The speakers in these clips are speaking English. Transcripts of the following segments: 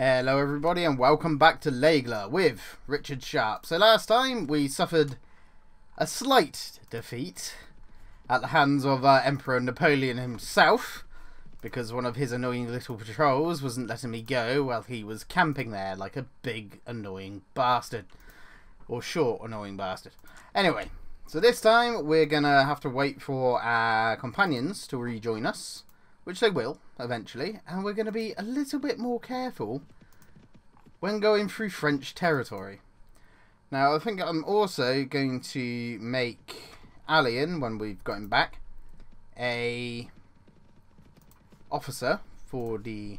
Hello everybody and welcome back to L'aigle with Richard Sharpe. So last time we suffered a slight defeat at the hands of uh, Emperor Napoleon himself because one of his annoying little patrols wasn't letting me go while he was camping there like a big annoying bastard. Or short annoying bastard. Anyway, so this time we're gonna have to wait for our companions to rejoin us which they will eventually, and we're going to be a little bit more careful when going through French territory. Now, I think I'm also going to make Alayen, when we've got him back, a officer for the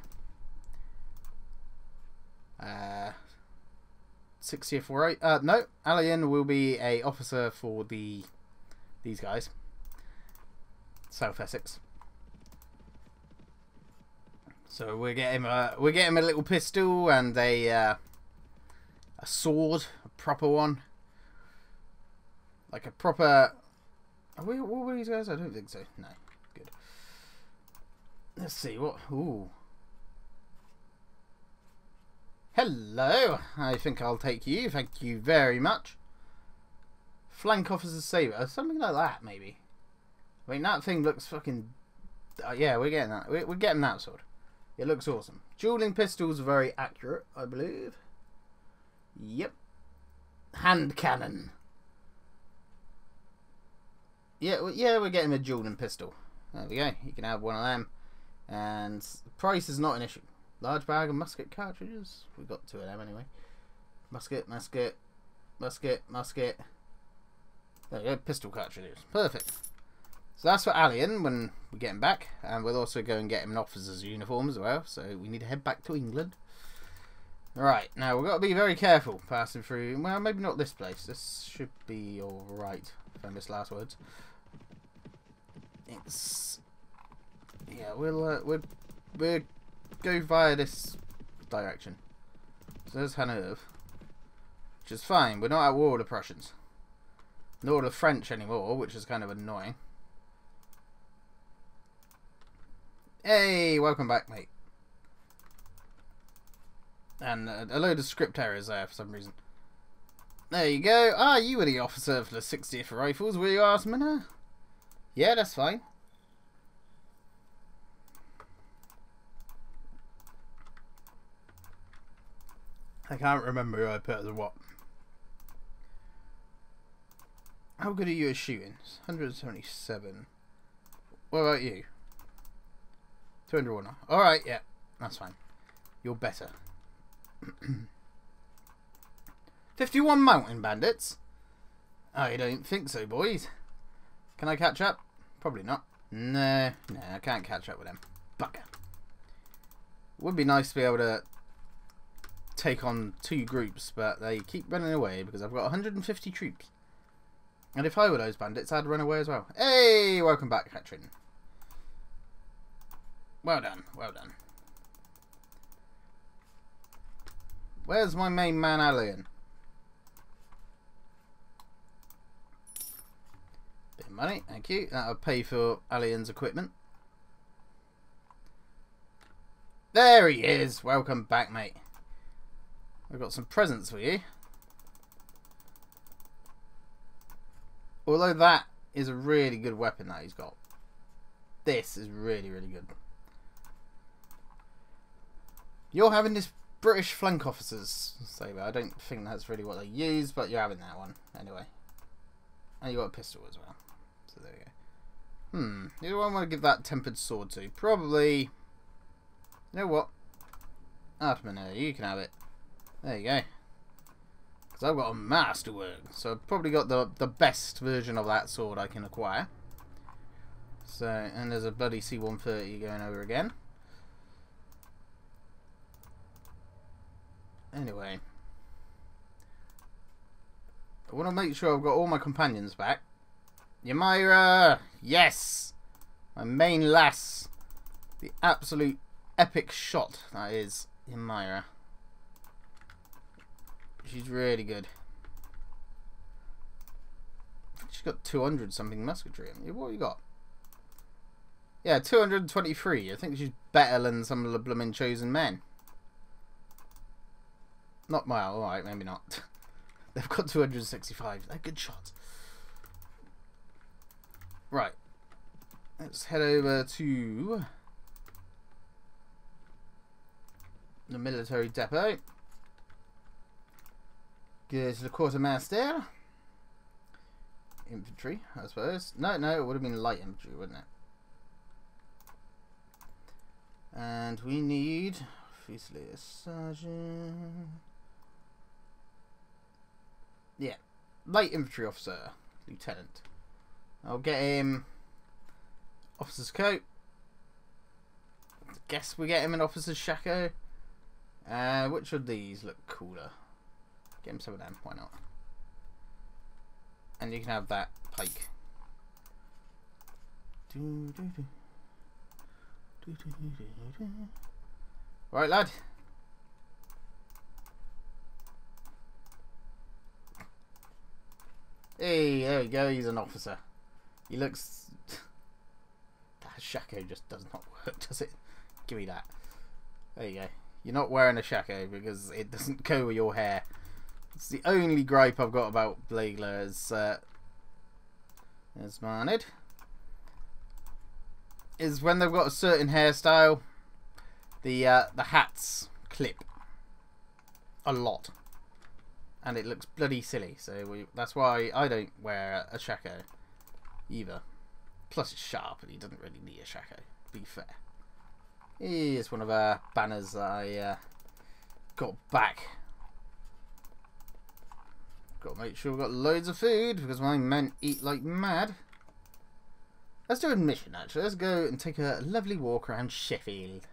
uh, 60th right uh no Alayen will be a officer for the these guys. South Essex so we get him a we get him a little pistol and a uh, a sword, a proper one, like a proper. Are we what were these guys? I don't think so. No, good. Let's see what. Ooh. Hello. I think I'll take you. Thank you very much. Flank officer saber, something like that maybe. I mean that thing looks fucking. Uh, yeah, we're getting that. We're, we're getting that sword. It looks awesome. Dueling pistols are very accurate, I believe. Yep. Hand cannon. Yeah, yeah, we're getting a dueling pistol. There we go. You can have one of them. And price is not an issue. Large bag of musket cartridges. We've got two of them anyway. Musket, musket, musket, musket. There we go. Pistol cartridges. Perfect. So that's for Alayen when we get him back. And we'll also go and get him an officer's uniform as well. So we need to head back to England. Right, now we've got to be very careful passing through. Well, maybe not this place. This should be alright. If I miss last words. It's... Yeah, we'll, uh, we'll, we'll go via this direction. So there's Hanover. Which is fine. We're not at war with the Prussians. Nor the French anymore, which is kind of annoying. Hey, welcome back, mate. And uh, a load of script errors there for some reason. There you go. Ah, you were the officer for the 60th Rifles, were you, Arsmana? Yeah, that's fine. I can't remember who I put as what. How good are you at shooting? 177. What about you? 201. Alright, yeah. That's fine. You're better. 51 mountain bandits? I don't think so, boys. Can I catch up? Probably not. No, no, I can't catch up with them. Bugger. Would be nice to be able to take on two groups, but they keep running away because I've got 150 troops. And if I were those bandits, I'd run away as well. Hey, welcome back, Katrin. Well done, well done. Where's my main man, Alayen? Bit of money, thank you. That'll pay for Alayen's equipment. There he is. Welcome back, mate. I've got some presents for you. Although that is a really good weapon that he's got. This is really, really good. You're having this British flank officers saber. I don't think that's really what they use, but you're having that one anyway. And you got a pistol as well. So there you go. Hmm. Who do I want to give that tempered sword to? Probably. You know what? Atman, you can have it. There you go. Because I've got a masterwork. So I've probably got the, the best version of that sword I can acquire. So, and there's a bloody C-130 going over again. Anyway. I want to make sure I've got all my companions back. Ymira! Yes! My main lass. The absolute epic shot that is Ymira. She's really good. she's got 200 something musketry. What have you got? Yeah, 223. I think she's better than some of the blooming chosen men. Not well, alright, maybe not. They've got 265. They're good shots. Right. Let's head over to the military depot. Go to the quartermaster. Infantry, I suppose. No, no, it would have been light infantry, wouldn't it? And we need Fusilier Sergeant. Yeah, light infantry officer, lieutenant. I'll get him officer's coat. Guess we get him an officer's shako. Uh, which of these look cooler? Get him some of them, why not? And you can have that pike. Right, lad. Hey, there we go. He's an officer. He looks... that shako just does not work, does it? Give me that. There you go. You're not wearing a shako because it doesn't go with your hair. It's the only gripe I've got about Blaegler as uh, as Marnid is when they've got a certain hairstyle, the uh, the hats clip a lot, and it looks bloody silly. So we, that's why I don't wear a shako either. Plus it's sharp, and he doesn't really need a shako. Be fair, he is one of our banners that I uh, got back. Got to make sure we've got loads of food because my men eat like mad. Let's do a mission actually. Let's go and take a lovely walk around Sheffield.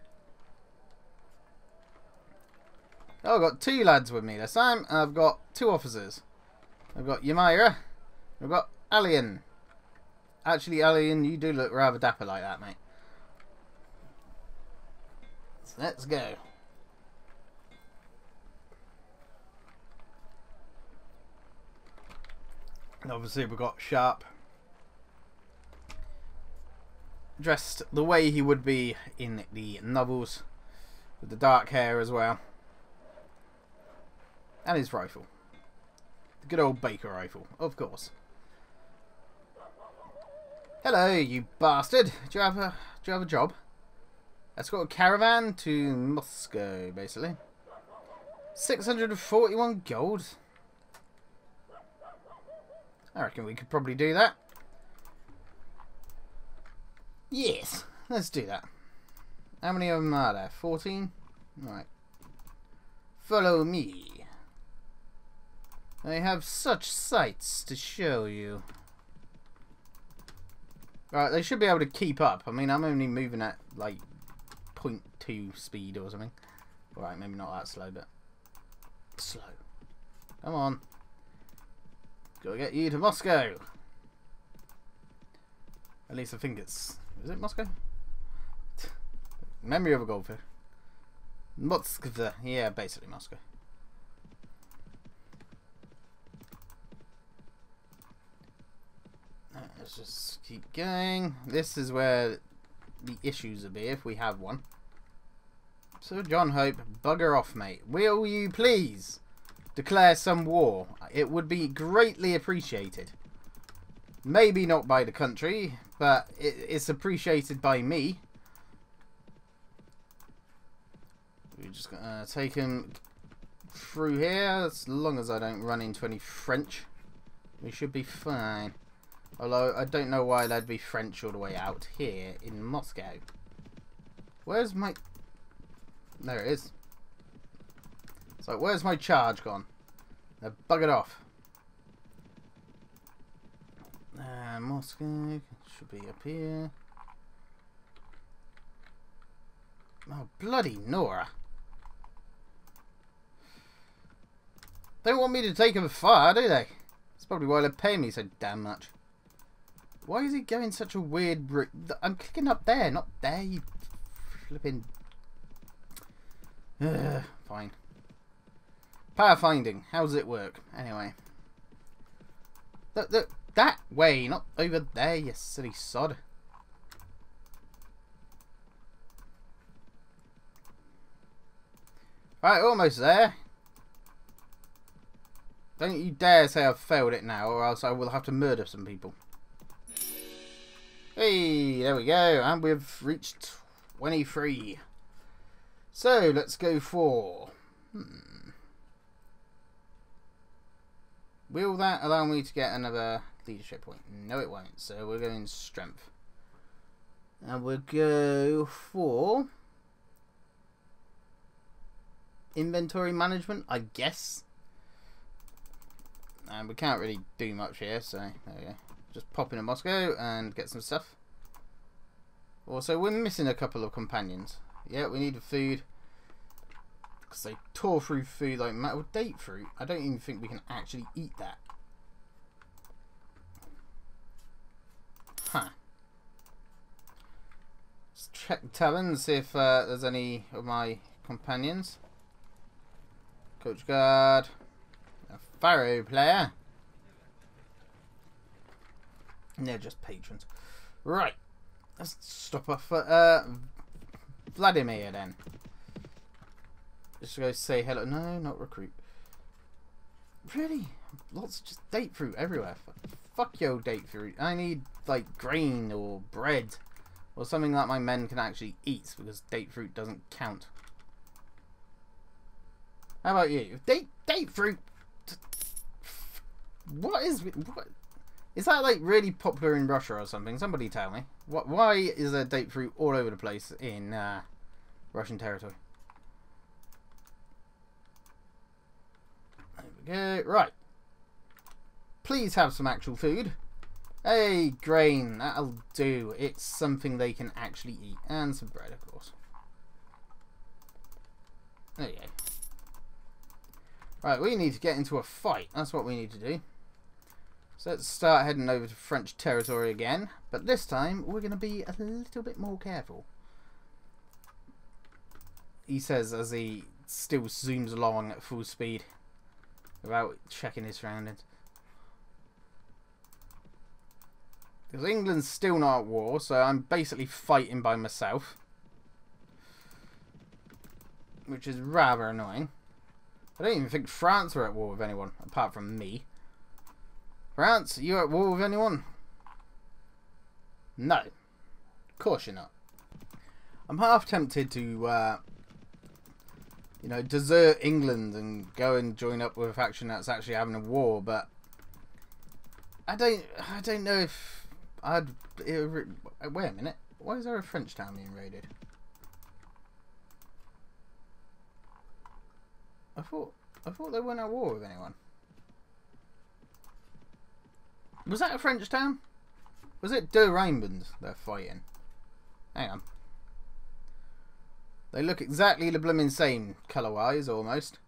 Oh, I've got two lads with me this time. I've got two officers. I've got Ymira. I've got Alayen. Actually, Alayen, you do look rather dapper like that, mate. So let's go. And obviously we've got Sharpe. Dressed the way he would be in the novels. With the dark hair as well. And his rifle. The good old Baker rifle, of course. Hello, you bastard. Do you have a do you have a job? Let's go a caravan to Moscow, basically. 641 gold. I reckon we could probably do that. Yes, let's do that. How many of them are there? 14? Right. Follow me. I have such sights to show you. Right, they should be able to keep up. I mean, I'm only moving at, like, 0.2 speed or something. Alright, maybe not that slow, but slow. Come on. Gotta get you to Moscow. At least I think it's... Is it Moscow? Memory of a goldfish. Moskva. Yeah, basically Moscow. Let's just keep going. This is where the issues will be, if we have one. So, John Hope, bugger off, mate. Will you please declare some war? It would be greatly appreciated. Maybe not by the country, but it's appreciated by me. We're just gonna take him through here, as long as I don't run into any French. We should be fine. Although, I don't know why they'd be French all the way out here in Moscow. Where's my... There it is. So, where's my charge gone? They're buggered off. Uh, Moscow should be up here. Oh, bloody Nora. They don't want me to take him far, do they? That's probably why they pay me so damn much. Why is he going such a weird route? I'm clicking up there, not there, you flipping... Ugh, fine. Pathfinding. How does it work? Anyway. Look, look, that way, not over there, you silly sod. Right, almost there. Don't you dare say I've failed it now, or else I will have to murder some people. Hey, there we go, and we've reached 23. So, let's go for... Hmm. Will that allow me to get another leadership point? No, it won't. So, we're going strength. And we'll go for... Inventory management, I guess. And we can't really do much here, so there we go. Just pop in a Moscow and get some stuff. Also, we're missing a couple of companions. Yeah, we need food. Because they tore through food like metal date fruit. I don't even think we can actually eat that. Huh. Let's check the tavern see if uh, there's any of my companions. Coach guard. A Faro player. They're just patrons. Right. Let's stop off at uh, Vladimir then. Just go say hello. No, not recruit. Really? Lots of just date fruit everywhere. Fuck yo date fruit. I need like grain or bread or something that my men can actually eat because date fruit doesn't count. How about you? Date date fruit. What is what? Is that like really popular in Russia or something? Somebody tell me. What? Why is there date fruit all over the place in uh, Russian territory? There we go. Right. Please have some actual food. Hey, grain. That'll do. It's something they can actually eat. And some bread, of course. There you go. Right, we need to get into a fight. That's what we need to do. So let's start heading over to French territory again. But this time, we're going to be a little bit more careful. He says as he still zooms along at full speed. Without checking his surroundings. Because England's still not at war, so I'm basically fighting by myself. Which is rather annoying. I don't even think France are at war with anyone, apart from me. France, are you at war with anyone? No. Of course you're not. I'm half tempted to, uh, you know, desert England and go and join up with a faction that's actually having a war, but I don't, I don't know if I'd. It, wait a minute. Why is there a French town being raided? I thought, I thought they weren't at war with anyone. Was that a French town? Was it De Raymond they're fighting? Hang on. They look exactly the blooming same colour-wise, almost.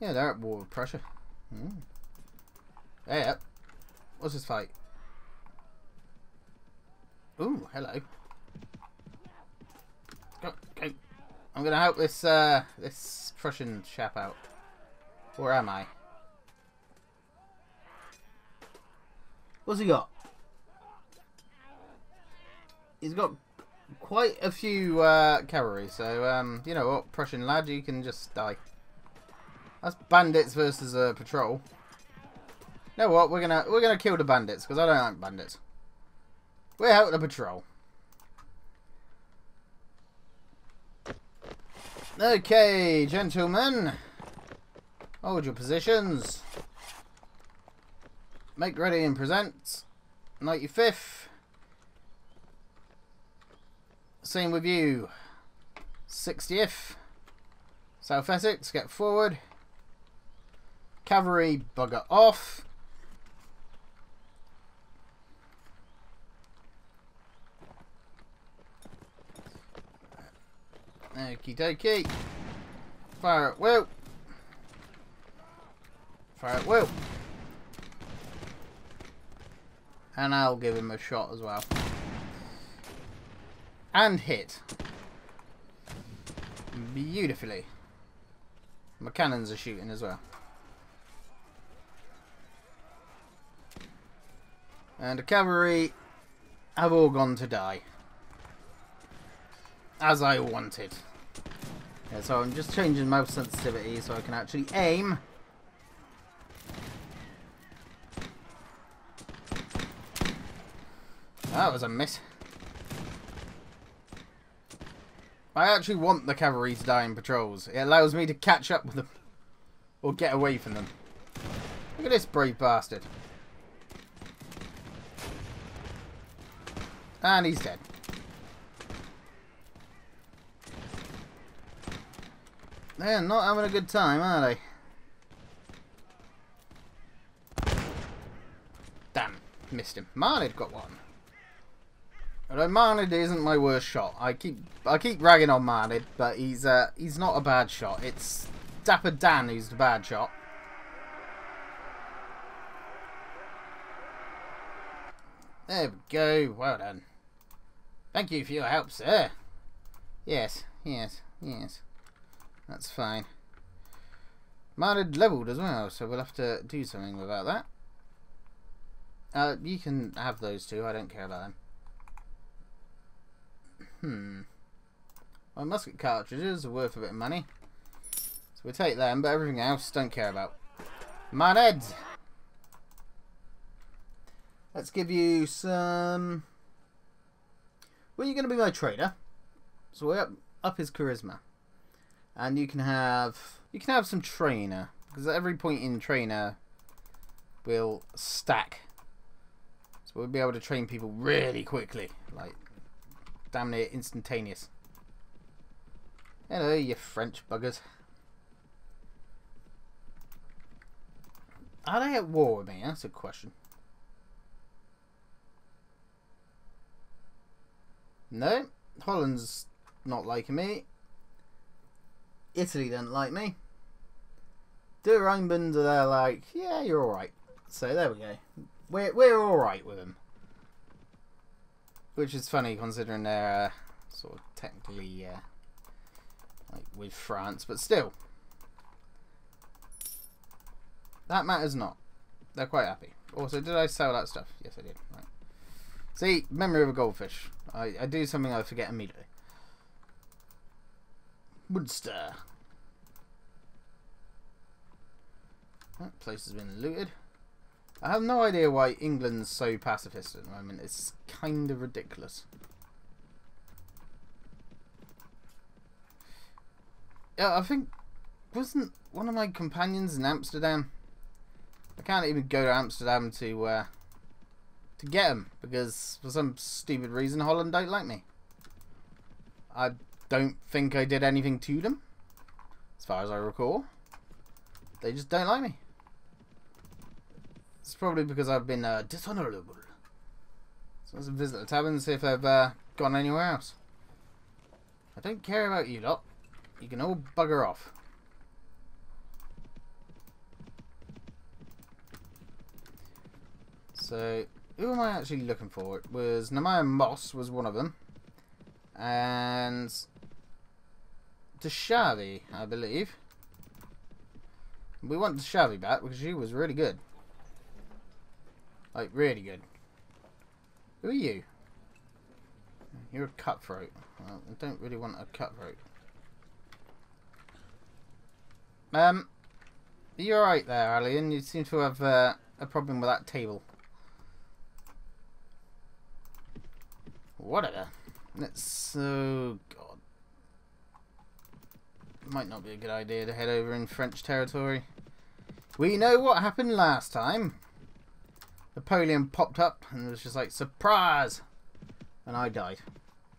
Yeah, they're at war with Prussia. Mm. Yeah. What's this fight? Ooh, hello. Go, go. I'm gonna help this uh, this Prussian chap out. Where am I? What's he got? He's got quite a few uh, cavalry, so um, you know what, Prussian lad, you can just die. That's bandits versus a uh, patrol. You know what? We're gonna we're gonna kill the bandits because I don't like bandits. We're out the patrol. Okay, gentlemen. Hold your positions. Make ready and present. 95th. Same with you. 60th. South Essex, get forward. Cavalry, bugger off. Okie dokie. Fire at will. Fire at will. And I'll give him a shot as well. And hit. Beautifully. My cannons are shooting as well. And the cavalry have all gone to die. As I wanted. Yeah, so I'm just changing mouse sensitivity so I can actually aim Ah, that was a miss. I actually want the cavalry to die in patrols. It allows me to catch up with them. Or get away from them. Look at this brave bastard. And he's dead. They're not having a good time, are they? Damn, missed him. Marnid got one. Although Marnid isn't my worst shot. I keep I keep ragging on Marnid, but he's uh he's not a bad shot. It's Dapper Dan who's the bad shot. There we go. Well done. Thank you for your help, sir. Yes, yes, yes. That's fine. Marnid leveled as well, so we'll have to do something about that. Uh, you can have those two, I don't care about them. Hmm. Well, musket cartridges are worth a bit of money. So we'll take them, but everything else, don't care about. Marnid! Let's give you some... Well, you're going to be my trader. So we're up, up his charisma and you can have you can have some trainer because every point in trainer will stack so we'll be able to train people really quickly like damn near instantaneous hello you French buggers are they at war with me that's a question no Holland's not liking me Italy didn't like me. The Romans are there like, yeah, you're alright. So there we go. We're, we're alright with them. Which is funny considering they're uh, sort of technically uh, like with France, but still. That matters not. They're quite happy. Also, did I sell that stuff? Yes, I did. Right. See, memory of a goldfish. I, I do something I forget immediately. Woodster. That place has been looted. I have no idea why England's so pacifist at the moment. It's kind of ridiculous. Yeah, I think... Wasn't one of my companions in Amsterdam? I can't even go to Amsterdam to uh, to get him because for some stupid reason Holland don't like me. I don't think I did anything to them, as far as I recall. They just don't like me. It's probably because I've been uh, dishonorable. So let's visit the tavern and see if they've uh, gone anywhere else. I don't care about you lot. You can all bugger off. So, who am I actually looking for? It was Namaya Moss was one of them. And Deshavi, I believe. We want Deshavi back because she was really good. Like, really good. Who are you? You're a cutthroat. Well, I don't really want a cutthroat. Um, you're right there, Alayen. You seem to have uh, a problem with that table. Whatever. Let's so God. Might not be a good idea to head over in French territory. We know what happened last time. Napoleon popped up and it was just like, surprise! And I died.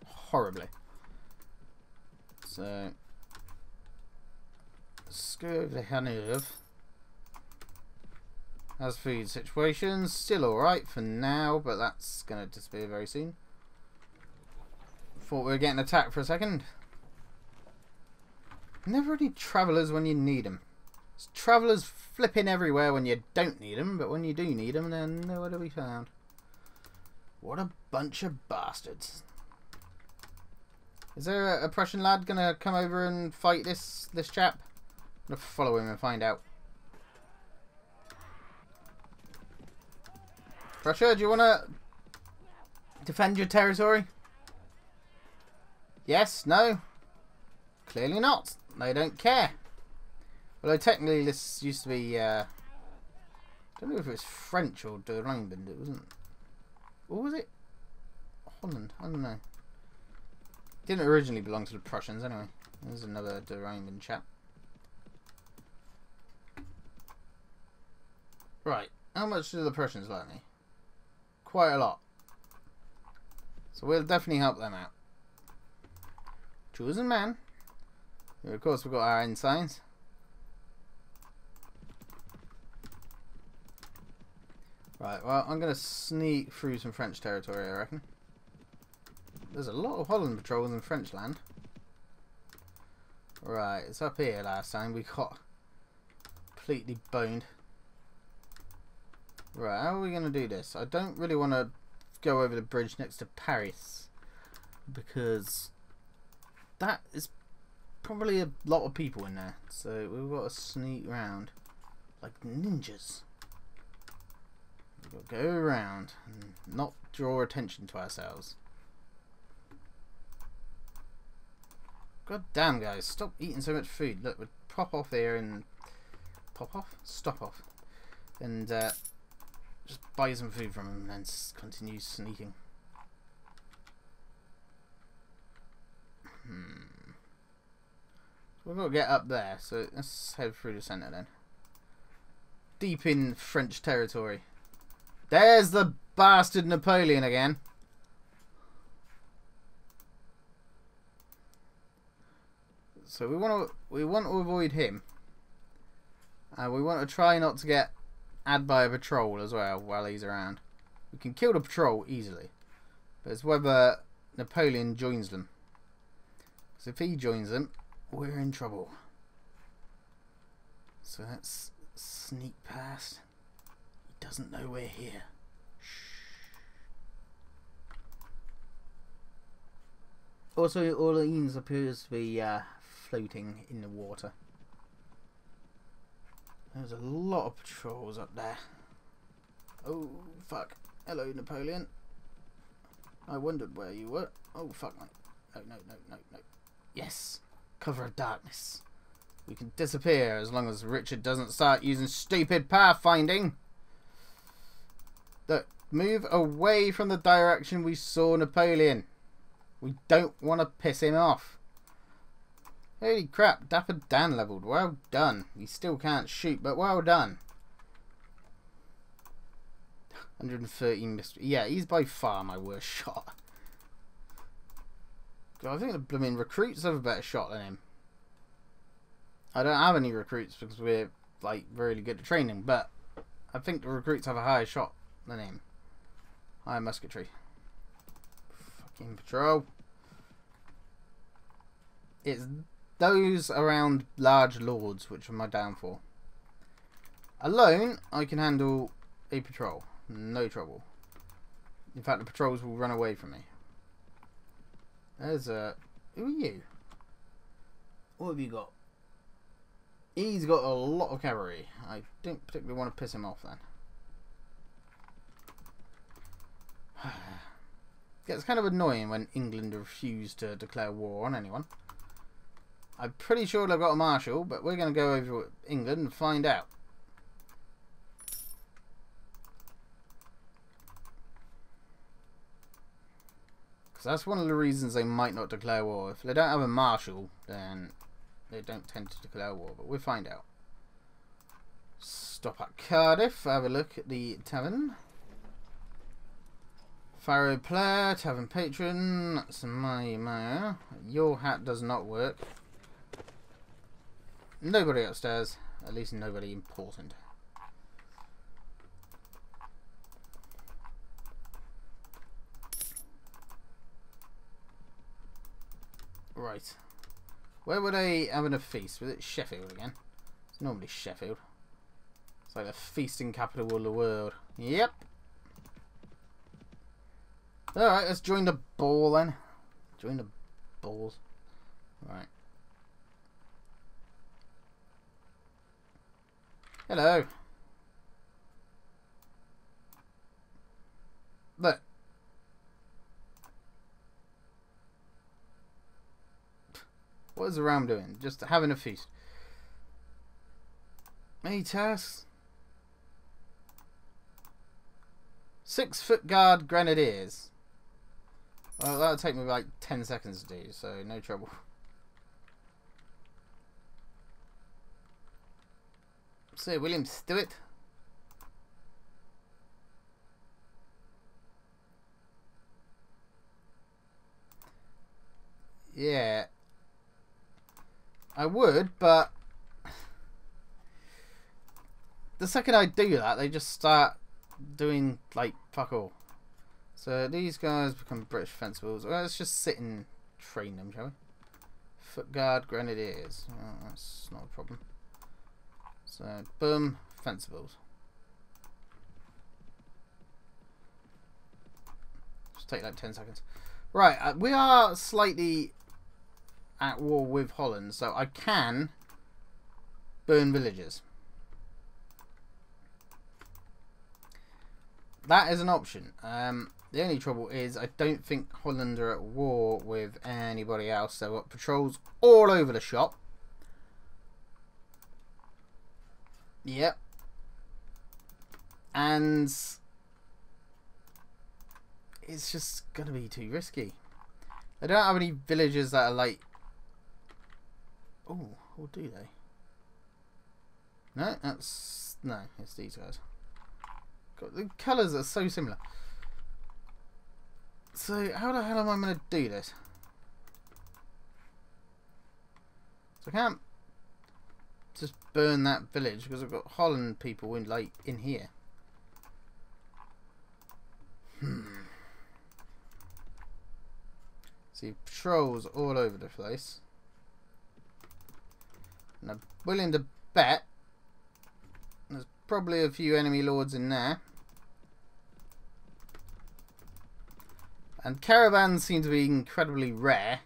Horribly. So, let's go over to Hanover. As food situations, still alright for now, but that's going to disappear very soon. Thought we were getting attacked for a second. Never any travellers when you need them. Travellers flipping everywhere when you don't need them, but when you do need them, they're nowhere to be found. What a bunch of bastards. Is there a, a Prussian lad going to come over and fight this, this chap? I'm to follow him and find out. Prussia, do you want to defend your territory? Yes? No? Clearly not. They don't care. Although technically this used to be, uh, I don't know if it was French or Durand, it wasn't. What was it? Holland? I don't know. Didn't originally belong to the Prussians anyway. There's another deranged chap. Right. How much do the Prussians like me? Quite a lot. So we'll definitely help them out. Chosen man. Here, of course, we've got our ensigns. Right, well, I'm going to sneak through some French territory, I reckon. There's a lot of Holland patrols in French land. Right, it's up here last time. We got completely boned. Right, how are we going to do this? I don't really want to go over the bridge next to Paris. Because that is probably a lot of people in there. So we've got to sneak around like ninjas. To go around and not draw attention to ourselves. God damn, guys, stop eating so much food. Look, we'll pop off here and pop off, stop off, and uh, just buy some food from him and then continue sneaking. Hmm. we've got to get up there, so let's head through the centre then. Deep in French territory. There's the bastard Napoleon again. So we want to we want to avoid him. And we want to try not to get ad by a patrol as well while he's around. We can kill the patrol easily. But it's whether Napoleon joins them. Because if he joins them, we're in trouble. So let's sneak past. Doesn't know we're here. Also, Orleans appears to be uh, floating in the water. There's a lot of patrols up there. Oh, fuck. Hello, Napoleon. I wondered where you were. Oh, fuck. No, no, no, no, no. Yes. Cover of darkness. We can disappear as long as Richard doesn't start using stupid pathfinding. Look, move away from the direction we saw Napoleon. We don't want to piss him off. Holy crap, Dapper Dan leveled. Well done. He still can't shoot, but well done. 113 musketry. Yeah, he's by far my worst shot. I think the blooming recruits have a better shot than him. I don't have any recruits because we're like really good at training, but I think the recruits have a higher shot than name. Higher musketry. Fucking patrol. It's those around large lords, which are my downfall. Alone, I can handle a patrol. No trouble. In fact, the patrols will run away from me. There's a... Who are you? What have you got? He's got a lot of cavalry. I don't particularly want to piss him off then. Gets kind of annoying when England refuse to declare war on anyone. I'm pretty sure they've got a marshal, but we're going to go over to England and find out. Because that's one of the reasons they might not declare war. If they don't have a marshal, then they don't tend to declare war, but we'll find out. Stop at Cardiff, have a look at the tavern. Faro player, tavern patron, that's my mayor. Uh, your hat does not work. Nobody upstairs. At least nobody important. Right. Where were they having a feast? Was it Sheffield again? It's normally Sheffield. It's like the feasting capital of the world. Yep. Alright, let's join the ball then. Join the balls. Right. Hello. Look. What is the ram doing? Just having a feast. Any tasks? Six foot guard grenadiers. Well, that'll take me like 10 seconds to do, so no trouble. Sir William Stewart. Yeah. I would, but the second I do that, they just start doing like fuck all. So these guys become British fencibles. Well, let's just sit and train them, shall we? Foot guard grenadiers. Well, that's not a problem. So boom, fencibles. Just take like ten seconds. Right, uh, we are slightly at war with Holland, so I can burn villages. That is an option. Um, the only trouble is I don't think Holland are at war with anybody else. They've got patrols all over the shop. Yep. And it's just going to be too risky. They don't have any villagers that are like Oh, or do they? No, that's no, it's these guys. God, the colours are so similar. So how the hell am I going to do this? So I can't just burn that village because I've got Holland people in like in here. Hmm. See patrols all over the place. And I'm willing to bet there's probably a few enemy lords in there. And caravans seem to be incredibly rare.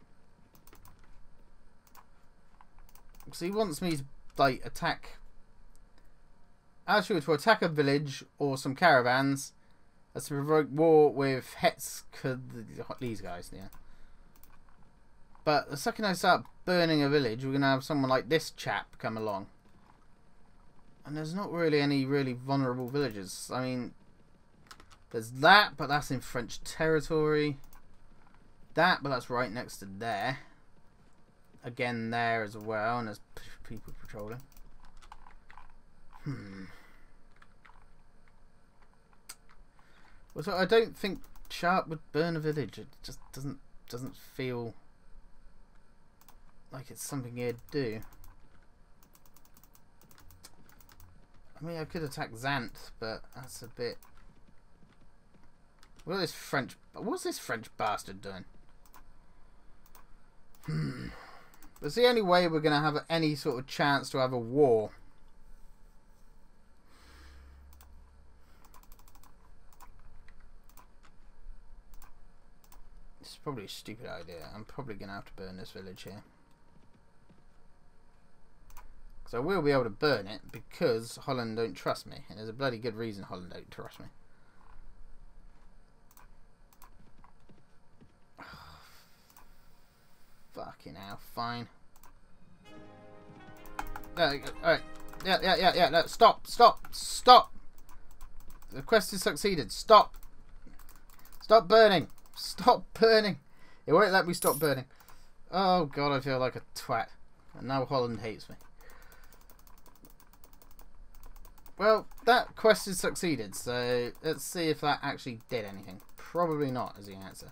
Because he wants me to, like, attack... Actually, to attack a village or some caravans. That's to provoke war with Hetz... These guys, yeah. But the second I start burning a village, we're going to have someone like this chap come along. And there's not really any really vulnerable villages. I mean, there's that, but that's in French territory. That, but that's right next to there. Again, there as well, and there's people patrolling. Hmm. Well, so I don't think Sharpe would burn a village. It just doesn't doesn't feel like it's something he'd do. I mean, I could attack Xanth, but that's a bit... What is this French... What's this French bastard doing? Hmm. It's the only way we're going to have any sort of chance to have a war. This is probably a stupid idea. I'm probably going to have to burn this village here. So I will be able to burn it because Holland don't trust me. And there's a bloody good reason Holland don't trust me. Fucking hell, fine. Alright, yeah, yeah, yeah, yeah, no, stop, stop, stop! The quest has succeeded, stop! Stop burning! Stop burning! It won't let me stop burning. Oh god, I feel like a twat. And now Holland hates me. Well, that quest has succeeded, so let's see if that actually did anything. Probably not, is the answer.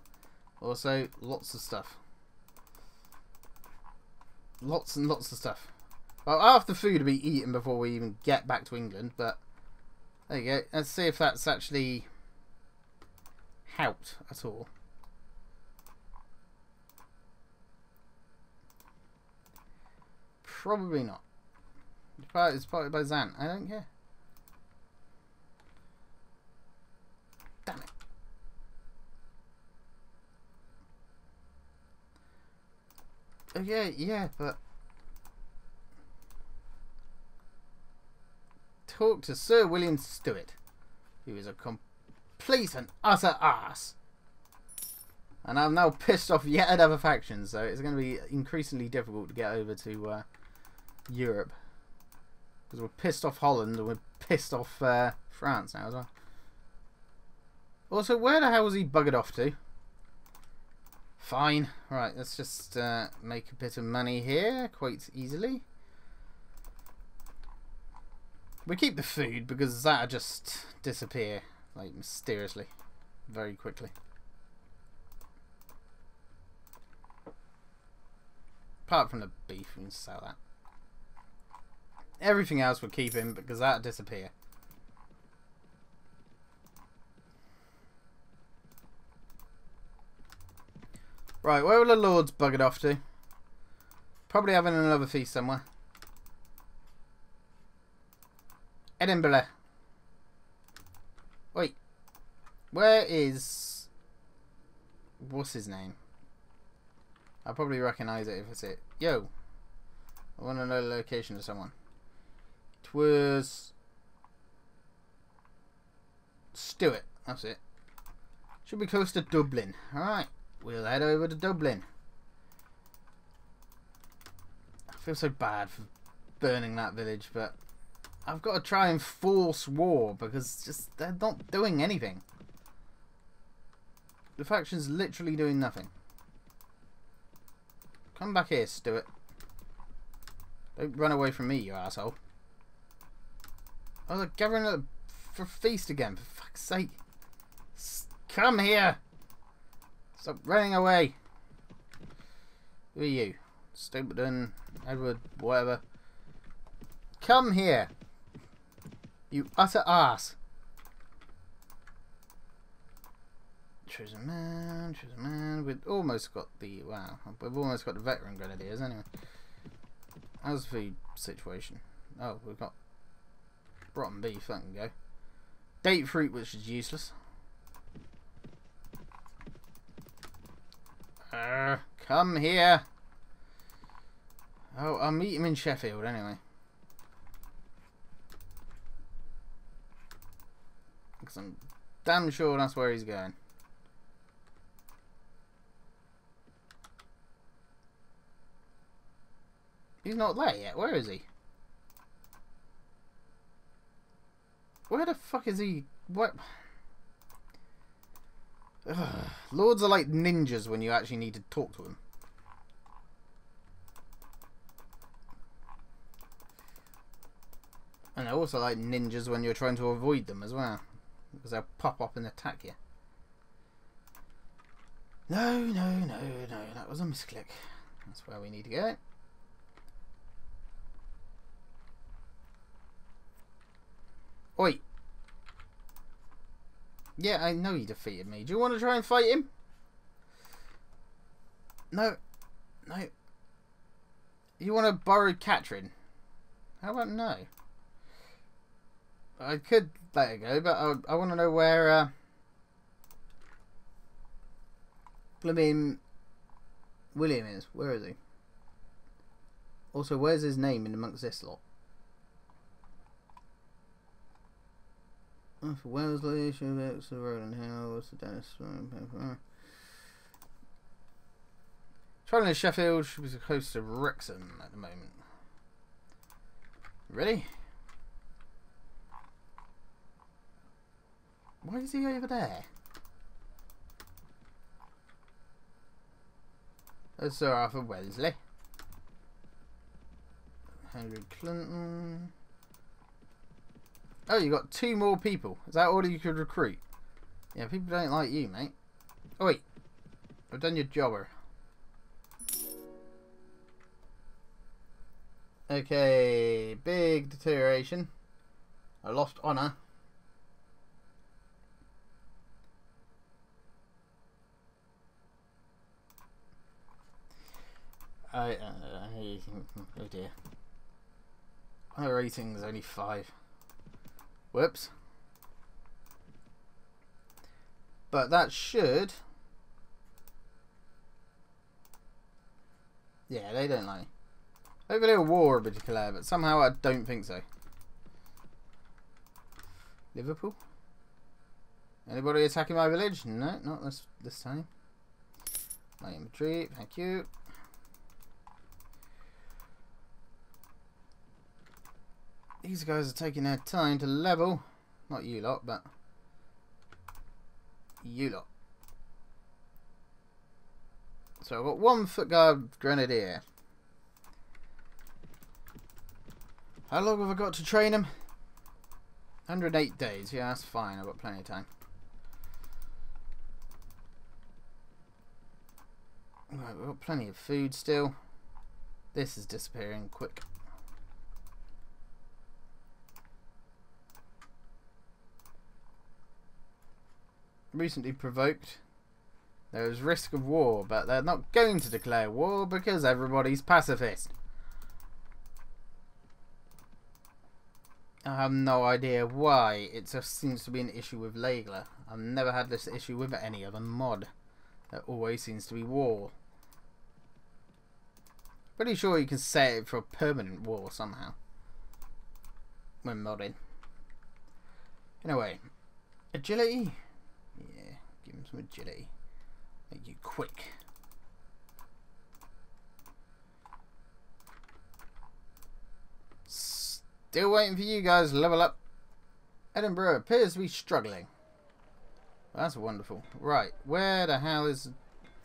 Also, lots of stuff. Lots and lots of stuff. Well, after food to be eaten before we even get back to England, but there you go. Let's see if that's actually helped at all. Probably not. It's probably by Zan. I don't care. Oh, yeah, yeah, but... Talk to Sir William Stewart, who is a complete and utter ass. And I'm now pissed off yet another faction, so it's going to be increasingly difficult to get over to uh, Europe. Because we're pissed off Holland and we're pissed off uh, France now as well. Also, where the hell was he buggered off to? Fine. Right, let's just uh, make a bit of money here quite easily. We keep the food because that'll just disappear, like, mysteriously, very quickly. Apart from the beef, we can sell that. Everything else we're keeping because that'll disappear. Right, where will the lords buggered off to? Probably having another feast somewhere. Edinburgh. Wait. Where is... What's his name? I'll probably recognise it if it's it. Yo. I want to know the location of someone. It was... Stewart. That's it. Should be close to Dublin. Alright. We'll head over to Dublin. I feel so bad for burning that village, but I've got to try and force war because just they're not doing anything. The faction's literally doing nothing. Come back here, Stuart. Don't run away from me, you asshole. Oh, they're gathering for feast again, for fuck's sake. Come here! Stop running away! Who are you? Stupidon, Edward, whatever. Come here! You utter ass! Choose a man, choose a man. We've almost got the wow. We've almost got the veteran grenadiers anyway. How's the situation? Oh, we've got rotten beef. That can go. Date fruit, which is useless. Uh, come here. Oh, I'll meet him in Sheffield anyway. Because I'm damn sure that's where he's going. He's not there yet. Where is he? Where the fuck is he? What? Ugh. Lords are like ninjas when you actually need to talk to them. And they're also like ninjas when you're trying to avoid them as well. Because they'll pop up and attack you. No, no, no, no. That was a misclick. That's where we need to go. Oi. Yeah, I know he defeated me. Do you want to try and fight him? No. No. You want to borrow Catherine? How about no? I could let it go, but I, I want to know where... Uh, Blooming William is. Where is he? Also, where's his name in amongst this lot? Oh, for Wellesley, Shubex, the Road and what's the? Uh, Travelling to Sheffield, she was close to Wrexham at the moment. Ready? Why is he over there? Oh, That's Sir Arthur Wellesley. Henry Clinton. Oh, you got two more people. Is that all you could recruit? Yeah, people don't like you, mate. Oh, wait. I've done your jobber. Okay, big deterioration. I lost honour. I, uh, I, oh dear. My rating is only five. Whoops. But that should... Yeah, they don't like. Hopefully a little war will be declared, but somehow I don't think so. Liverpool? Anybody attacking my village? No, not this this time. My infantry, thank you. These guys are taking their time to level. Not you lot, but you lot. So I've got one foot guard grenadier. How long have I got to train him? 108 days. Yeah, that's fine. I've got plenty of time. Right, we've got plenty of food still. This is disappearing quick. Recently provoked. There is risk of war, but they're not going to declare war because everybody's pacifist. I have no idea why. It just seems to be an issue with L'aigle. I've never had this issue with any other mod. There always seems to be war. Pretty sure you can set it for a permanent war somehow. When modding. Anyway. Agility? Give him some agility. Make you quick. Still waiting for you guys to level up. Edinburgh appears to be struggling. That's wonderful. Right, where the hell is...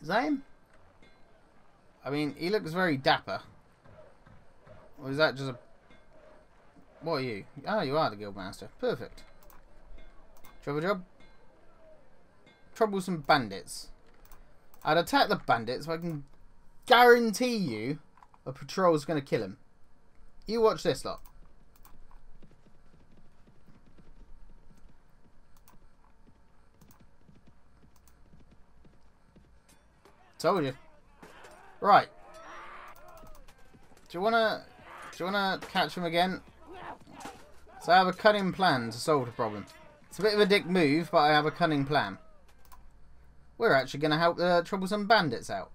Zane? I mean, he looks very dapper. Or is that just a... What are you? Ah, you are the guildmaster. Perfect. Job a job. Troublesome bandits. I'd attack the bandits so I can guarantee you a patrol's going to kill him. You watch this lot. Told you. Right. Do you wanna do you wanna catch him again? So I have a cunning plan to solve the problem. It's a bit of a dick move, but I have a cunning plan. We're actually gonna help the troublesome bandits out.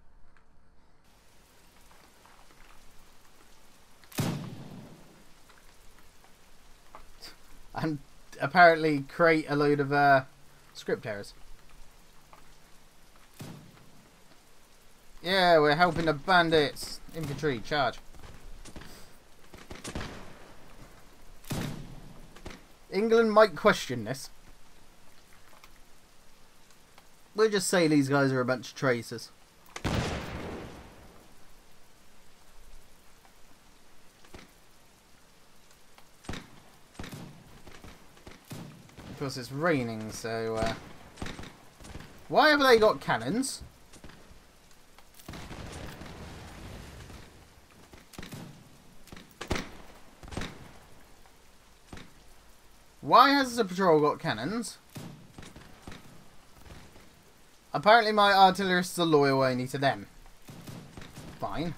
And apparently create a load of uh, script errors. Yeah, we're helping the bandits. Infantry, charge. England might question this. We'll just say these guys are a bunch of traitors. Of course it's raining, so... Uh... Why have they got cannons? Why has the patrol got cannons? Apparently my artillerists are loyal only to them. Fine.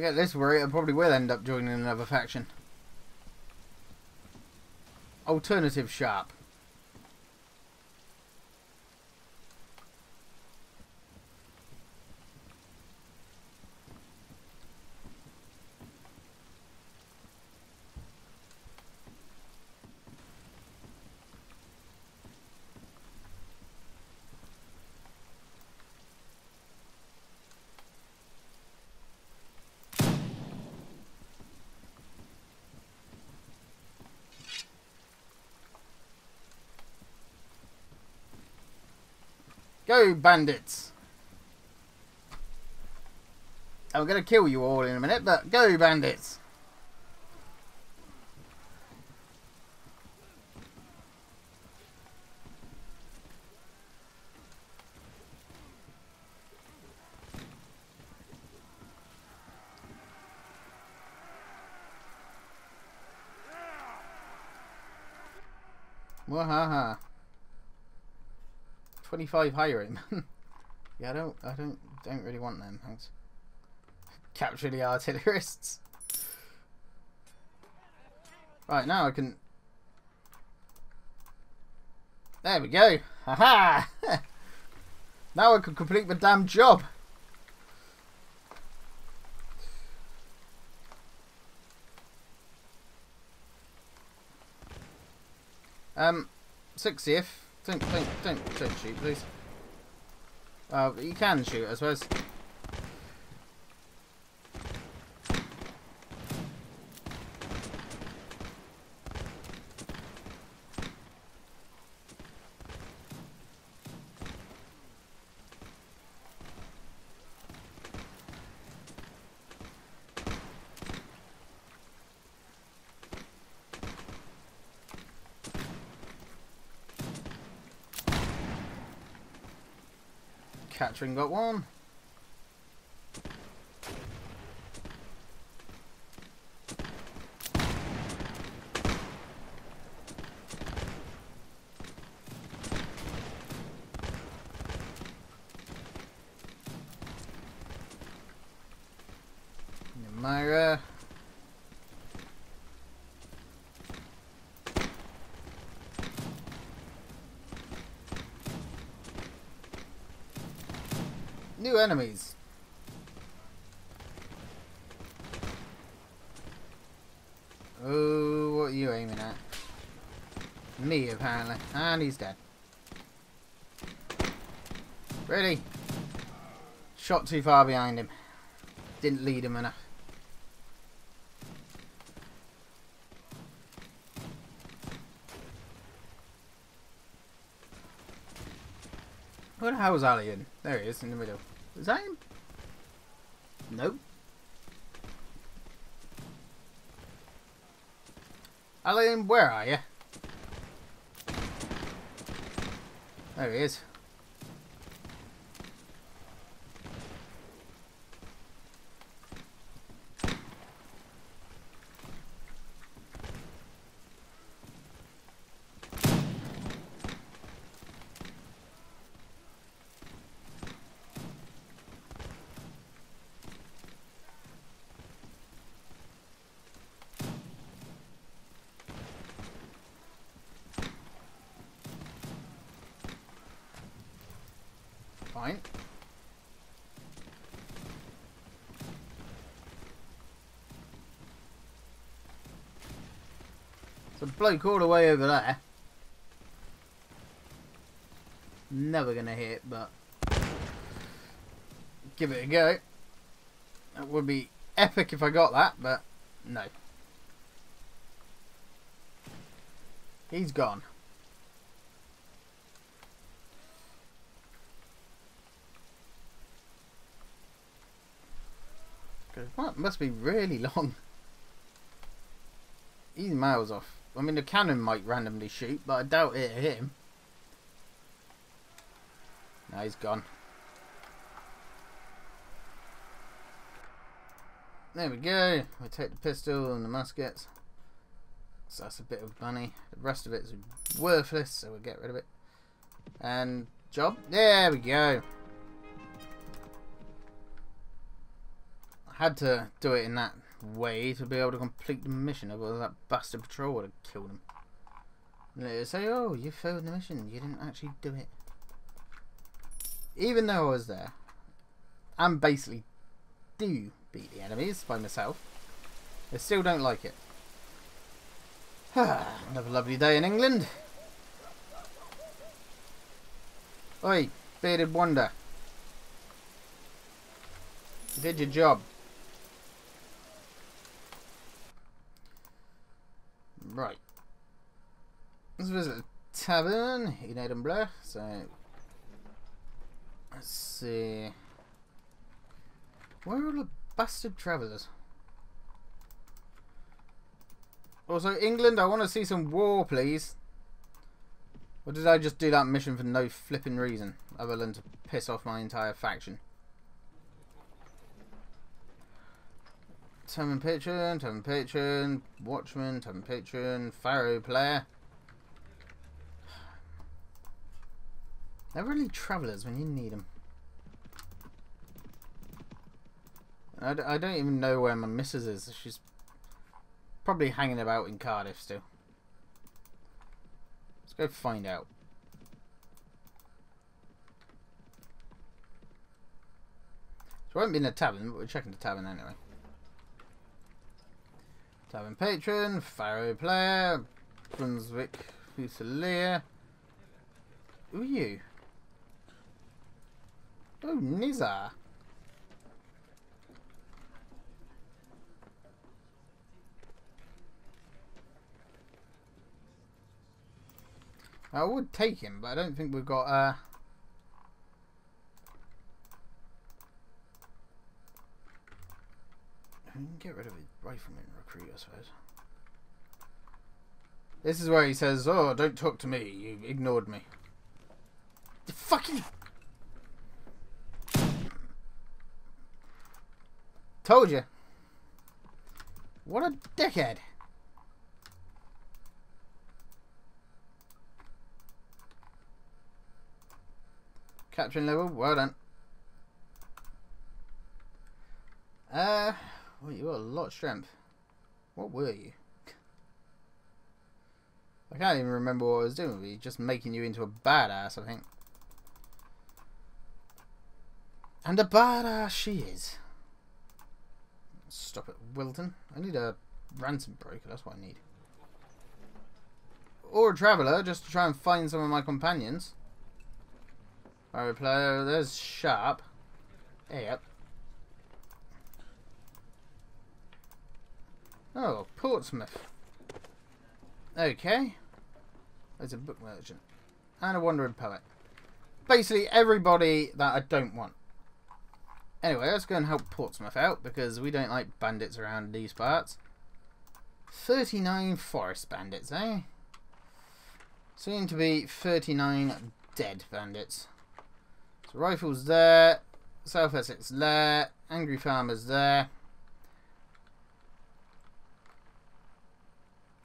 We get this worry, I probably will end up joining another faction. Alternative Sharpe. Go, bandits! I'm going to kill you all in a minute, but go, bandits! 35 hiring. yeah, I don't, I don't, don't really want them. Thanks. Capture the artillerists. Right, now I can... There we go. Ha -ha! now I can complete the damn job. Um, 60th. Don't, don't, don't, don't shoot, please. Uh, you can shoot, I suppose. Katrin got one. Myra. New enemies. Oh, what are you aiming at? Me, apparently. And he's dead. Ready. Shot too far behind him. Didn't lead him enough. Where the hell was Alayen? There he is in the middle. Is that him? Nope. Alan, where are you? There he is. Fine. There's a bloke all the way over there. Never gonna hit, but give it a go. That would be epic if I got that, but no. He's gone. That must be really long. He's miles off. I mean, the cannon might randomly shoot, but I doubt it hit him. Now he's gone. There we go. We take the pistol and the muskets. So that's a bit of money. The rest of it is worthless, so we'll get rid of it. And job. There we go. I had to do it in that way to be able to complete the mission, otherwise that bastard patrol would have killed him. And they say, oh, you failed the mission, you didn't actually do it. Even though I was there, and basically do beat the enemies by myself, they still don't like it. Another lovely day in England. Oi, bearded wonder. You did your job. Right. Let's visit a tavern in Edinburgh. So, let's see. Where are all the bastard travellers? Also, England, I want to see some war, please. Or did I just do that mission for no flipping reason, other than to piss off my entire faction? Tavern Patron, Tavern Patron, Watchman, Tavern Patron, Faro Player. They're really travellers when you need them. I d I don't even know where my missus is. She's probably hanging about in Cardiff still. Let's go find out. I won't be in the tavern, but we're checking the tavern anyway. Tavern Patron, Faro Player, Brunswick Fusilier. Who are you? Oh, Nizar. I would take him, but I don't think we've got uh get rid of his rifleman I suppose. This is where he says, "Oh, don't talk to me. You ignored me." The fucking told you. What a dickhead. Capturing level, well done. Uh, well, you got a lot of strength. What were you? I can't even remember what I was doing you. Just making you into a badass, I think. And a badass she is. Stop it, Wilton. I need a ransom broker, that's what I need. Or a traveller, just to try and find some of my companions. Alright, player, there's Sharpe. Yep. Oh, Portsmouth. Okay. There's a book merchant. And a wandering poet. Basically everybody that I don't want. Anyway, let's go and help Portsmouth out because we don't like bandits around these parts. 39 forest bandits, eh? Seem to be 39 dead bandits. So rifles there, South Essex there, Angry Farmers there.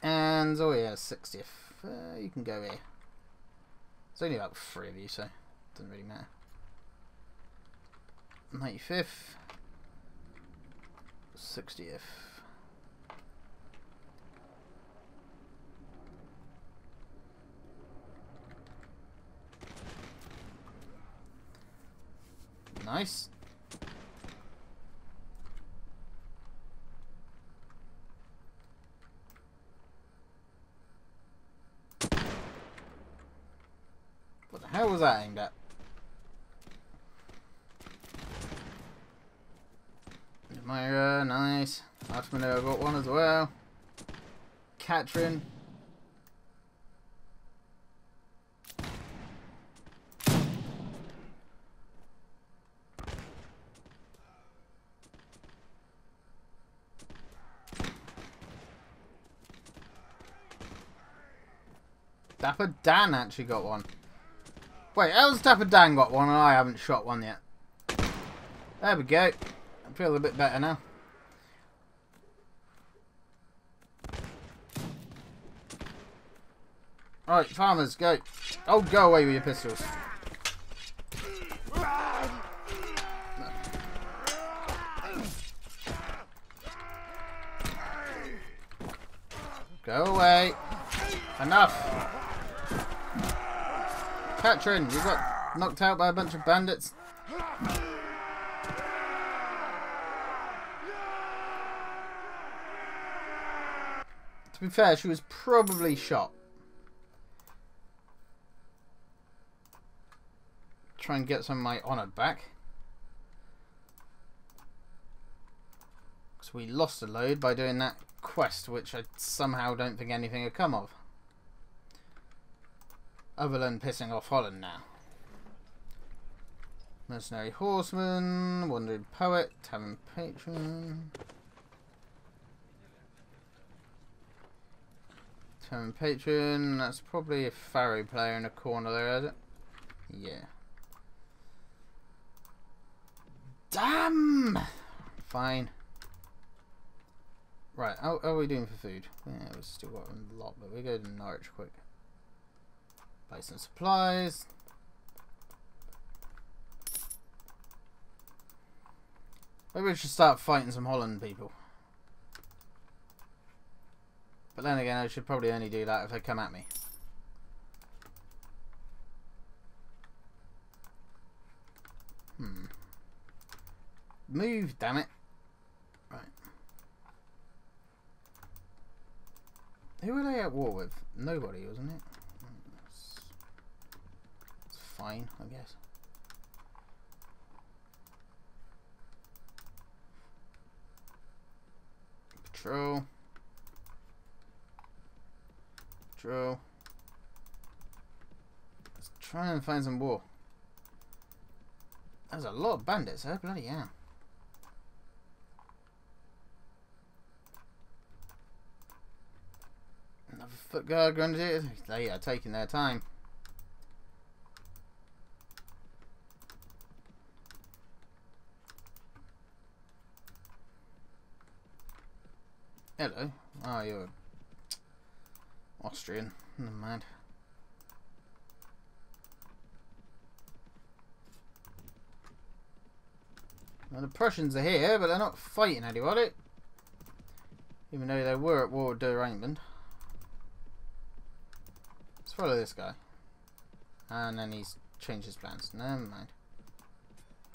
And, oh yeah, 60th. Uh, you can go here. There's only about three of you, so it doesn't really matter. 95th. 60th. Nice. What the hell was that aimed at? Myra, uh, nice. Artimenner got one as well. Katrin. Dapper Dan actually got one. Wait, Dapper Dan got one and I haven't shot one yet? There we go. I feel a bit better now. Alright, farmers, go. Oh, go away with your pistols. Go away. Enough. Katrin, you got knocked out by a bunch of bandits. To be fair, she was probably shot. Try and get some of my honour back. Because we lost a load by doing that quest, which I somehow don't think anything had come of. Other than pissing off Holland now. Mercenary Horseman, Wandering Poet, Tavern Patron. Tavern Patron, that's probably a Faro player in a corner there, is it? Yeah. Damn! Fine. Right, how, how, are we doing for food? Yeah, we've still got a lot, but we go to Norwich quick. Buy some supplies. Maybe we should start fighting some Holland people. But then again, I should probably only do that if they come at me. Hmm. Move, damn it. Right. Who were they at war with? Nobody, wasn't it? Fine, I guess. Patrol. Patrol. Let's try and find some war. There's a lot of bandits there, bloody hell. Another foot guard grenadier. They are taking their time. Hello. Oh, you're Austrian. Never mind. Well, the Prussians are here, but they're not fighting anybody. Even though they were at war with Der England. Let's follow this guy. And then he's changed his plans. Never mind.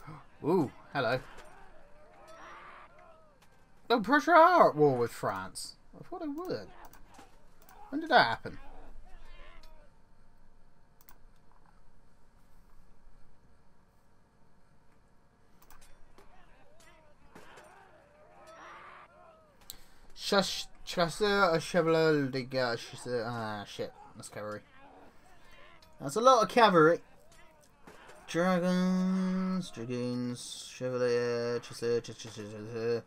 Ooh, hello. Oh, Prussia are at war with France. I thought they would. When did that happen? Chasseur, a Chevalier de Guerre, Ah, shit. That's cavalry. That's a lot of cavalry. Dragons, Dragoons, Chevalier, Chasseur, Chasseur,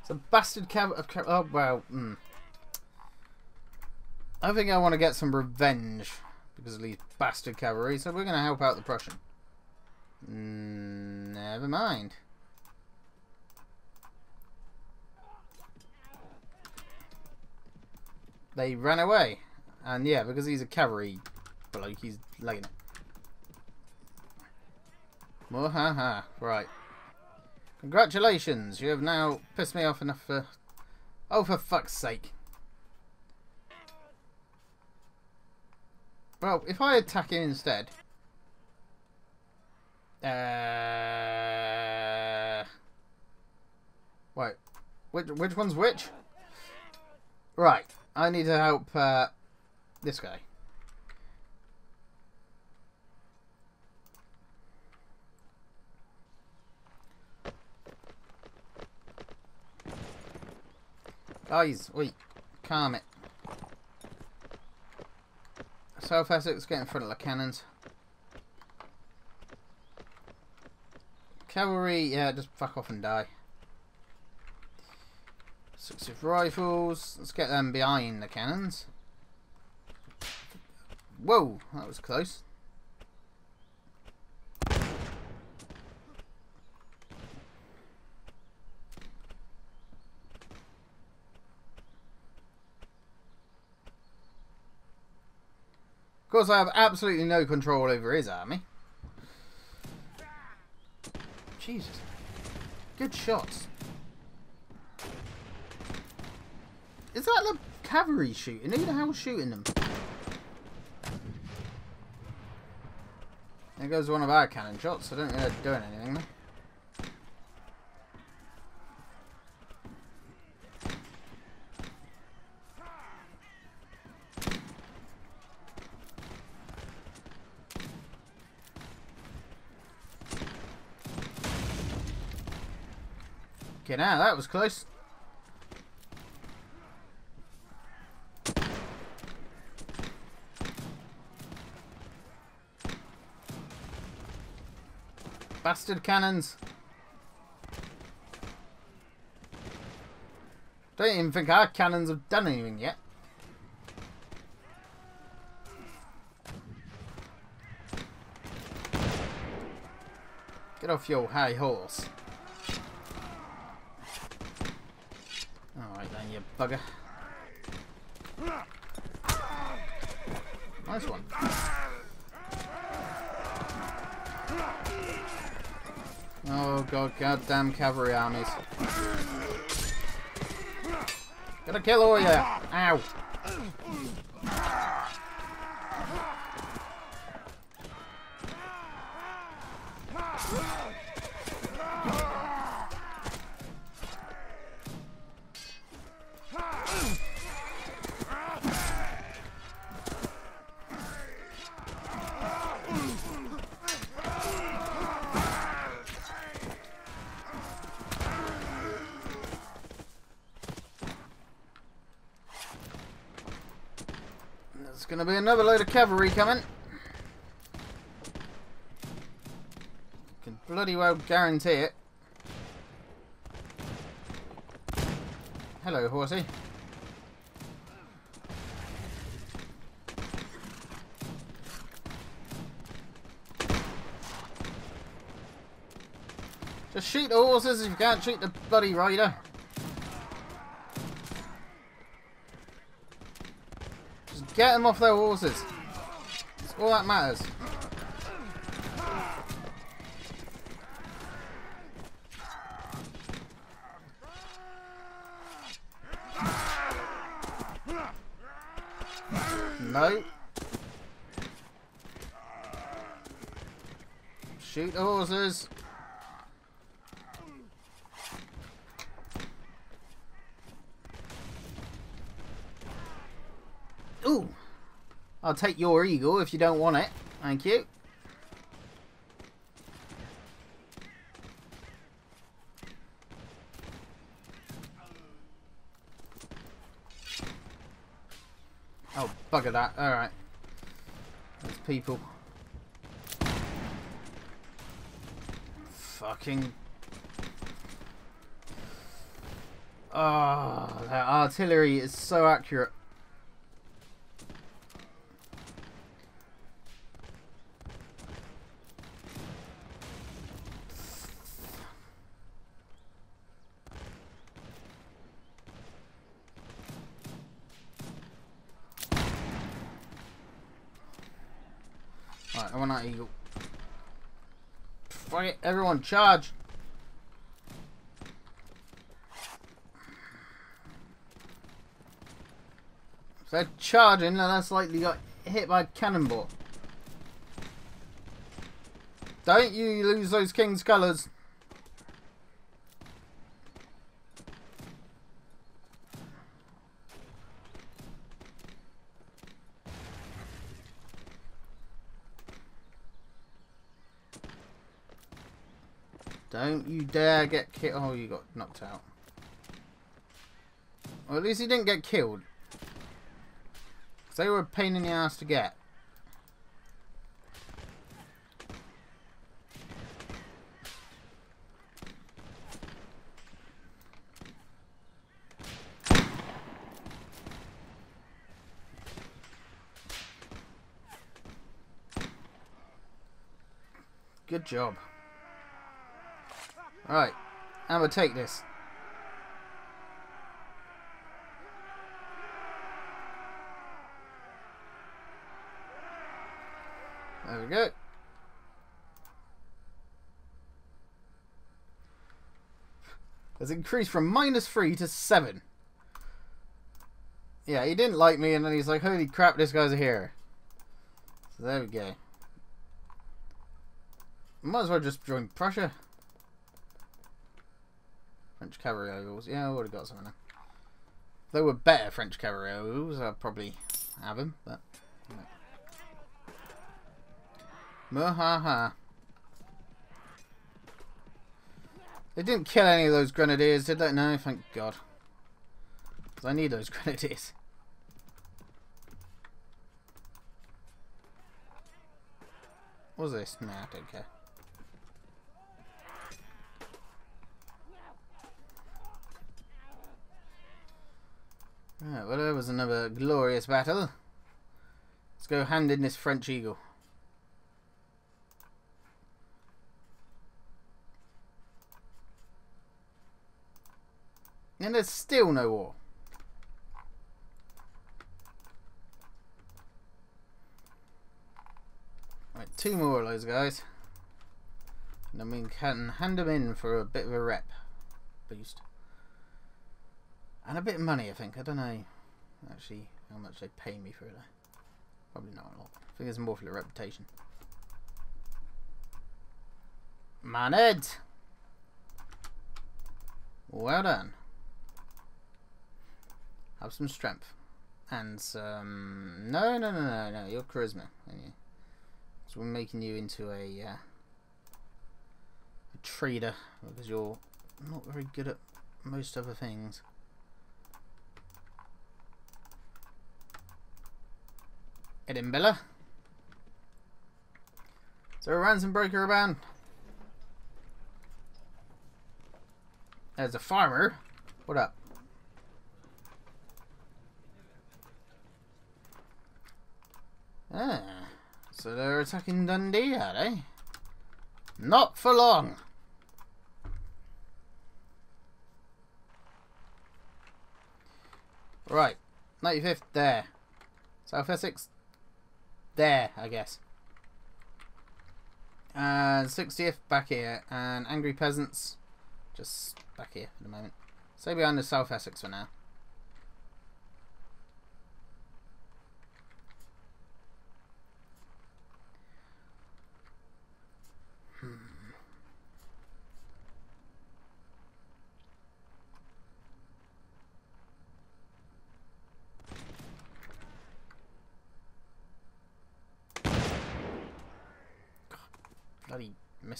It's a bastard cav. Oh, well. Mm. I think I want to get some revenge because of these bastard cavalry, so we're going to help out the Prussian. Mm, never mind. They ran away. And yeah, because he's a cavalry bloke, he's legging it. Mohaha. Right. Congratulations, you have now pissed me off enough for... Oh, for fuck's sake. Well, if I attack him instead... Uh... Wait. Which, which one's which? Right. I need to help uh, this guy. Guys, wait. Calm it. South Essex, get in front of the cannons. Cavalry, yeah, just fuck off and die. Successive rifles. Let's get them behind the cannons. Whoa, that was close. Of course, I have absolutely no control over his army. Jesus. Good shots. Is that the cavalry shooting? Who the hell's shooting them? There goes one of our cannon shots. I don't think they're doing anything Okay, now that was close. Bastard cannons. Don't even think our cannons have done anything yet. Get off your high horse. Alright then, you bugger. Nice one. Oh god, goddamn cavalry armies. Gonna kill all ya! Ow! Cavalry coming. Can bloody well guarantee it. Hello, horsey. Just shoot the horses if you can't shoot the bloody rider. Just get them off their horses. All that matters. No. Shoot the horses. Ooh. I'll take your eagle if you don't want it. Thank you. Oh, bugger that. Alright. There's people. Fucking... Oh, that artillery is so accurate. Right, I want that eagle. Fuck it, everyone charge! If they're charging, then that's likely got hit by a cannonball. Don't you lose those king's colours. Don't you dare get killed. Oh, you got knocked out. Well, at least he didn't get killed. Because they were a pain in the ass to get. Good job. Right, I'm gonna take this. There we go. Has increased from minus three to seven. Yeah, he didn't like me, and then he's like, "Holy crap, this guy's a hero." So there we go. Might as well just join Prussia. French cavalry. Yeah, I would have got some of them. If they were better French cavalry I'd probably have them, but... No. Muhaha. They didn't kill any of those grenadiers, did they? No, thank God. Because I need those grenadiers. What was this? Nah, I don't care. Right, well, there was another glorious battle. Let's go hand in this French eagle. And there's still no war. Right, two more of those guys. And then we can hand them in for a bit of a rep boost. And a bit of money, I think. I don't know actually how much they pay me for it. Probably not a lot. I think it's more for the reputation. Marnid! Well done. Have some strength. And some... No, no, no, no, no. Your charisma. So we're making you into a, uh, a trader. Because you're not very good at most other things. Edinburgh. A ransom broker around? There's a farmer. What up? Ah, so they're attacking Dundee, are they? Not for long. Right, 95th there. South Essex there, I guess. Uh, and 60th back here. And Angry Peasants just back here for the moment. Stay behind the South Essex for now.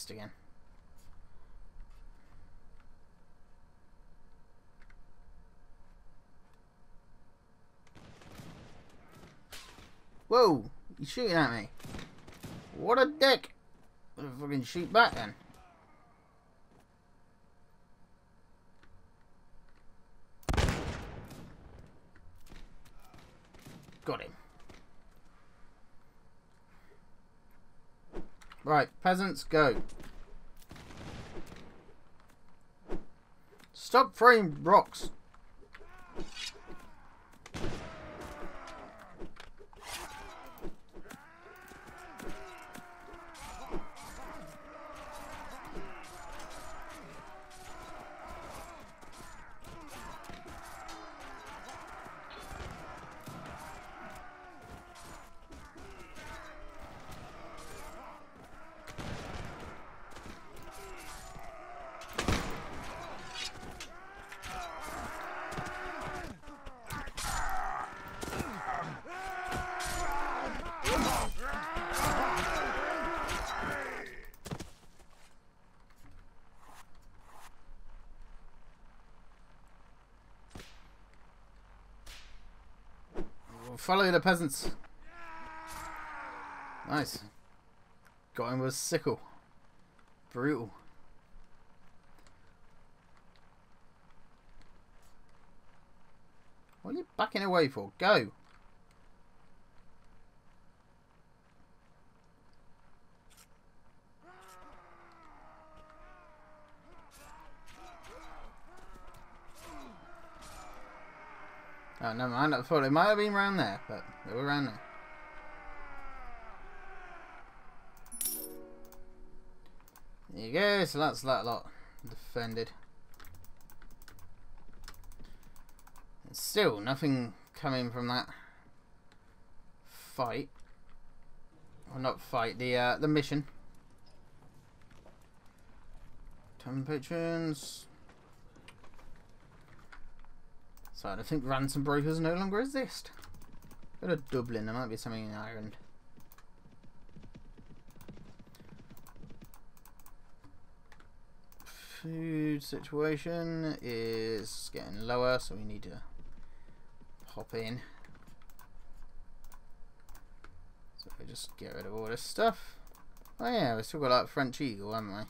Again. Whoa! He's shooting at me. What a dick! I'll fucking shoot back then. Got him. Right, peasants, go. Stop throwing rocks. Follow the peasants. Nice. Got him with a sickle. Brutal. What are you backing away for? Go. I thought it might have been around there, but they were around there. There you go. So that's that lot defended. And still, nothing coming from that fight. Well, not fight. The uh, the mission. Ten patrons. So I think ransom brokers no longer exist. Go to Dublin, there might be something in Ireland. Food situation is getting lower, so we need to pop in. So we just get rid of all this stuff. Oh yeah, we still got that French Eagle, haven't we?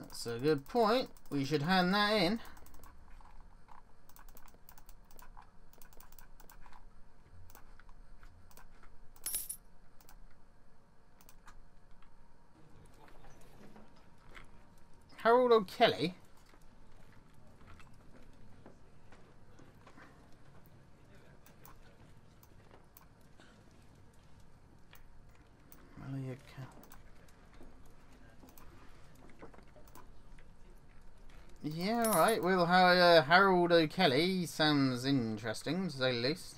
That's a good point. We should hand that in. O'Kelly? Yeah, right. Well, uh, Harold O'Kelly sounds interesting, to say the least.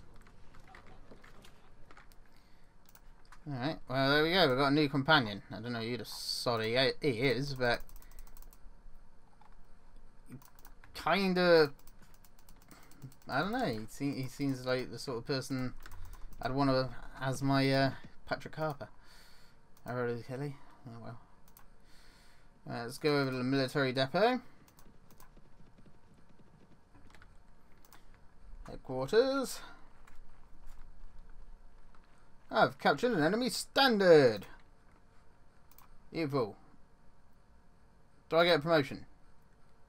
Alright, well, there we go. We've got a new companion. I don't know who the sorry he is, but kind of. I don't know. He, seems, he seems like the sort of person I'd want to as my uh, Patrick Harper. Harold Kelly. Oh well. Right, let's go over to the military depot. Headquarters. I've captured an enemy standard. Evil. Do I get a promotion?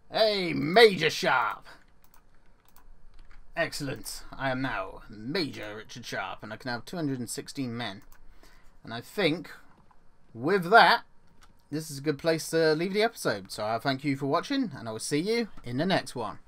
Hey, Major Sharpe! Excellent. I am now Major Richard Sharpe, and I can have 216 men. And I think, with that, this is a good place to leave the episode. So I thank you for watching, and I will see you in the next one.